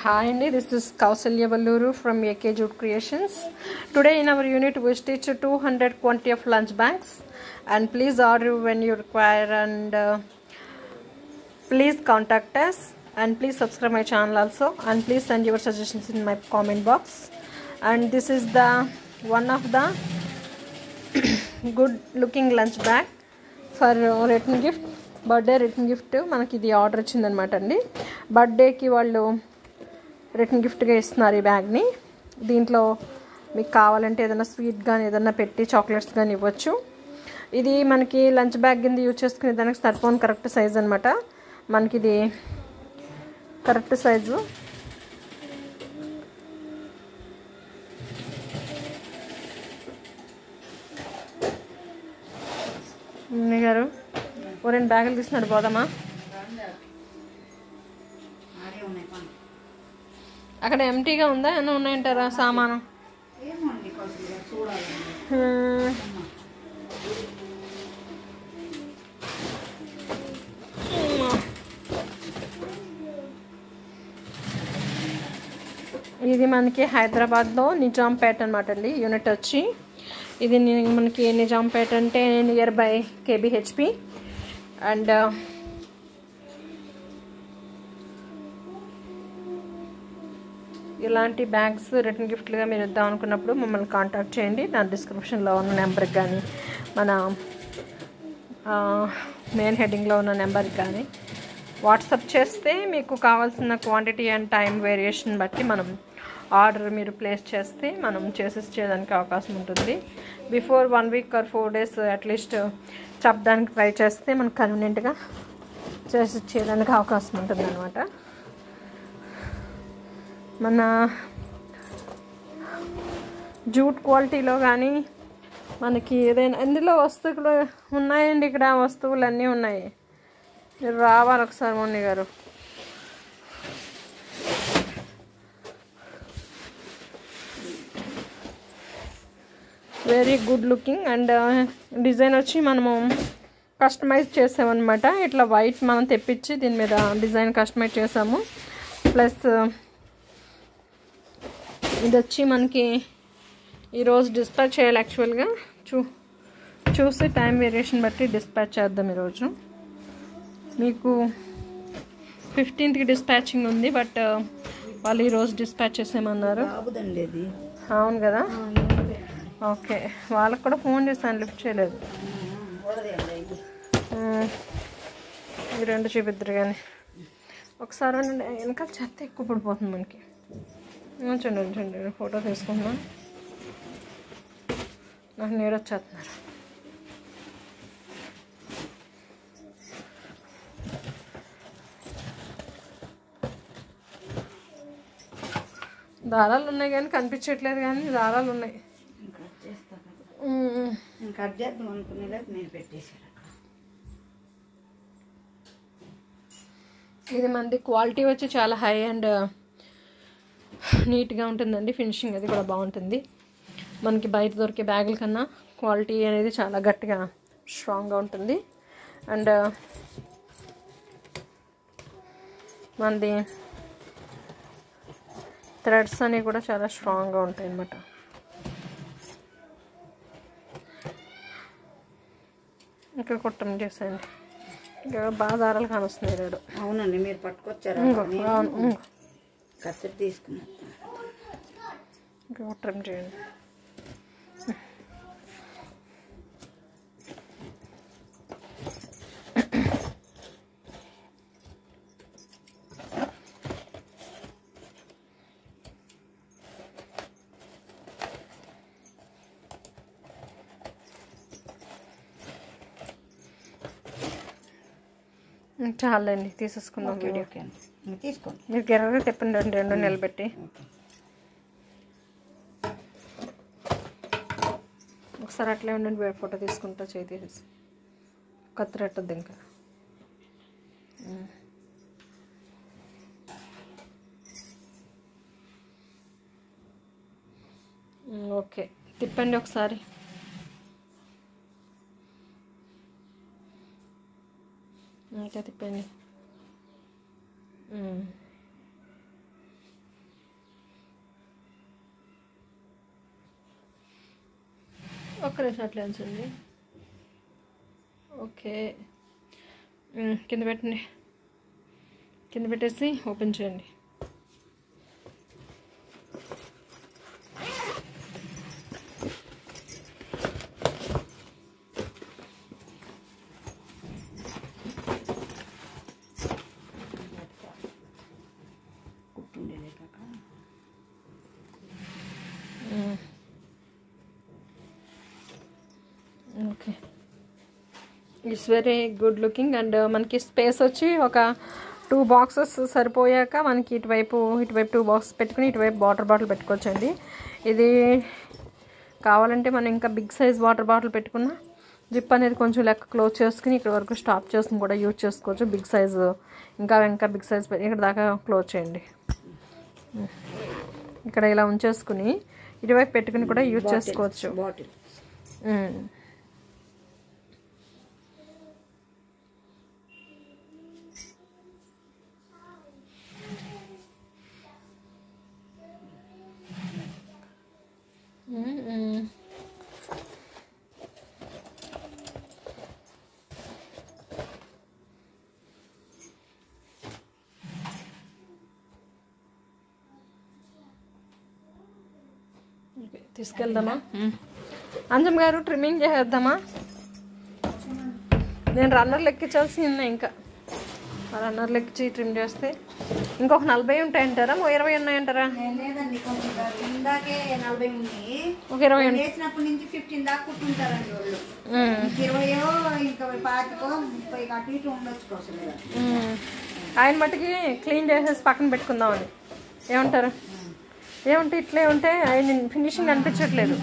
Hi అండి this is Kausalya Valluru from AK jute creations today in our unit we stitch two hundred quantity of lunch bags and please order when you require and please contact us and please subscribe my channel also and please send your suggestions in my comment box and this is the one of the good looking lunch bag for return gift birthday return gift మనకి ఇది order వచ్చిందనమాట అండి. బర్త్డేకి వాళ్ళు return గిఫ్ట్గా ఇస్తున్నారు ఈ బ్యాగ్ని. దీంట్లో మీకు కావాలంటే ఏదైనా స్వీట్ కానీ ఏదైనా పెట్టి చాక్లెట్స్ కానీ ఇవ్వచ్చు. ఇది మనకి లంచ్ బ్యాగ్ కింద యూజ్ చేసుకునే దానికి సరిపోని కరెక్ట్ సైజ్ అనమాట మనకి ఇది కరెక్ట్ సైజు. గారు ఓ రెండు బ్యాగులు తీసుకున్నాడు పోదామా అక్కడ ఎంటీగా ఉందా? ఏమైనా ఉన్నాయంటారా సామాను. ఇది మనకి హైదరాబాద్లో నిజాంపేట అనమాట అండి యూనిట్ వచ్చి. ఇది మనకి నిజాంపేట అంటే నియర్ బై కేబిహెచ్పి అండ్ ఇలాంటి బ్యాగ్స్ రిటర్న్ గిఫ్ట్లుగా మీరు ఇద్దాం అనుకున్నప్పుడు మమ్మల్ని కాంటాక్ట్ చేయండి. నా డిస్క్రిప్షన్లో ఉన్న నెంబర్కి కానీ మన మెయిన్ హెడ్డింగ్లో ఉన్న నెంబర్కి కానీ వాట్సప్ చేస్తే మీకు కావాల్సిన క్వాంటిటీ అండ్ టైం వేరియేషన్ బట్టి మనం ఆర్డర్ మీరు ప్లేస్ చేస్తే మనం చేసేసి చేయడానికి అవకాశం ఉంటుంది. Before one week or four days at least చెప్పడానికి ట్రై చేస్తే మనకు కన్వీనియంట్గా చేసి చేయడానికి అవకాశం ఉంటుంది అనమాట మన జూట్ క్వాలిటీలో కానీ మనకి ఏదైనా ఇందులో వస్తువులు ఉన్నాయండి ఇక్కడ? వస్తువులు అన్నీ ఉన్నాయి. మీరు రావాలి ఒకసారి మొన్నీ గారు. Very good looking and design వచ్చి మనము కస్టమైజ్ చేసామన్నమాట. ఇట్లా వైట్ మనం తెప్పించి దీని మీద డిజైన్ కస్టమైజ్ చేసాము. ప్లస్ ఇది వచ్చి మనకి ఈరోజు డిస్పాచ్ చేయాలి యాక్చువల్గా చూ చూసి టైం వేరియేషన్ బట్టి డిస్పాచ్ చేద్దాం ఈరోజు. మీకు ఫిఫ్టీన్త్కి డిస్పాచింగ్ ఉంది బట్ వాళ్ళు ఈరోజు డిస్పాచ్ చేసేయమన్నారు. అవును కదా? ఓకే. వాళ్ళకి కూడా ఫోన్ చేశాను లిఫ్ట్ చేయలేదు. ఈ రెండు చూపిద్దరు కానీ ఒకసారి. వెనకాల చెత్త ఎక్కువ పడిపోతుంది మనకి. ఉంచండి ఉంచండి ఫోటో తీసుకుందాం నాకు నీరు వచ్చేస్తున్నారు. దారాలు ఉన్నాయి కానీ కనిపించట్లేదు కానీ దారాలు ఉన్నాయి. కట్ చేద్దాం నేను పెట్టేశాను ఇది మనది క్వాలిటీ వచ్చి చాలా హై అండ్ నీట్గా ఉంటుందండి. ఫినిషింగ్ అది కూడా బాగుంటుంది. మనకి బయట దొరికే బ్యాగుల కన్నా క్వాలిటీ అనేది చాలా గట్టిగా స్ట్రాంగ్గా ఉంటుంది. అండ్ మనది థ్రెడ్స్ అనేవి కూడా చాలా స్ట్రాంగ్గా ఉంటాయి అన్నమాట. ఇంకా కుట్టం చేసేయండి. ఇంకా బాగా దారాలు కానొస్తున్నాయి రెండు అవునండి మీరు పట్టుకొచ్చారా ఇంకో అవును తీసుకున్నాను ఇంకా చేయండి చాలండి తీసేసుకుందాం ఓకే వీడియో. ఓకే అండి. మీరు తీసుకోండి. మీరు గెర్రగా తిప్పండి రెండు రెండు నిలబెట్టి. ఒకసారి అట్లే ఉండండి వేరే ఫోటో తీసుకుంటా చేయి తీసేసి కత్తిరెట్టద్దు ఇంకా. ఓకే. తిప్పండి ఒకసారి. ఇంకా తిప్పండి ఒక్క నిమిషం అట్లా ఉంచండి ఓకే కింద పెట్టండి. కింద పెట్టేసి ఓపెన్ చేయండి. Okay it's very good looking and మనకి స్పేస్ వచ్చి ఒక టూ బాక్సెస్ సరిపోయాక మనకి ఇటువైపు ఇటువైపు టూ బాక్స్ పెట్టుకుని ఇటువైపు వాటర్ బాటిల్ పెట్టుకోవచ్చండి. ఇది కావాలంటే మనం ఇంకా బిగ్ సైజ్ వాటర్ బాటిల్ పెట్టుకున్నా జిప్ అనేది కొంచెం లెక్క క్లోజ్ చేసుకుని ఇక్కడ వరకు స్టాప్ చేసుకుని కూడా యూజ్ చేసుకోవచ్చు. బిగ్ సైజు ఇంకా ఇంకా బిగ్ సైజ్ ఇక్కడ దాకా క్లోజ్ చేయండి. ఇక్కడ ఇలా ఉంచేసుకుని ఇటువైపు పెట్టుకుని కూడా యూజ్ చేసుకోవచ్చు. బాటిల్ తీసుకెళ్దామా? అంజం గారు ట్రిమ్మింగ్ చేసేద్దామా? నేను రన్నర్ ఎక్కించాల్సి ఇంకా. ఆ రన్నర్ ఎక్కించి ట్రిమ్ చేస్తే. ఇంకొక నలభై ఉంటాయంటారా? ఇరవై ఉన్నాయంటారా? ఒక ఇరవై. ఆయన మట్టుకి క్లీన్ చేసేసి పక్కన పెట్టుకుందామని. ఏమంటారు? ఏముంటే ఇట్లే ఉంటే ఆయన ఫినిషింగ్ అనిపించట్లేదు.